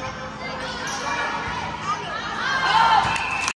Thank you.